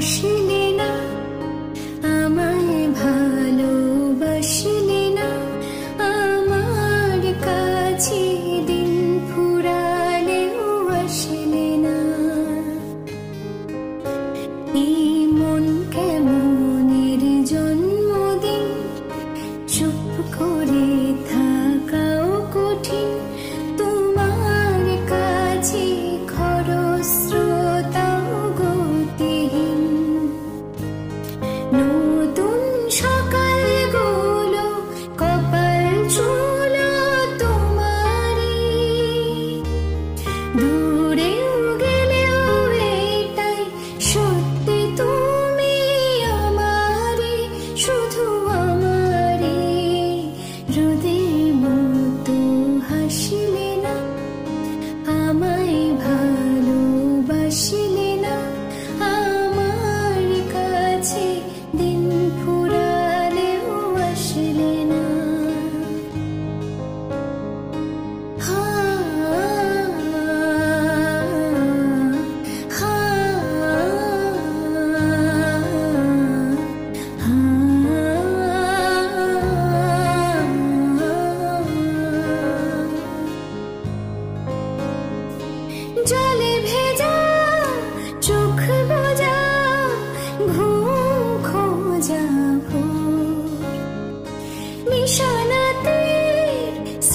是 Do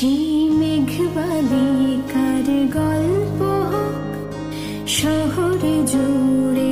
সেই গল্প হোক শহরে জুড়ে